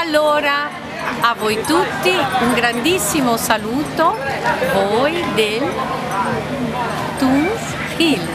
Allora, a voi tutti un grandissimo saluto, voi del Tuns Hill.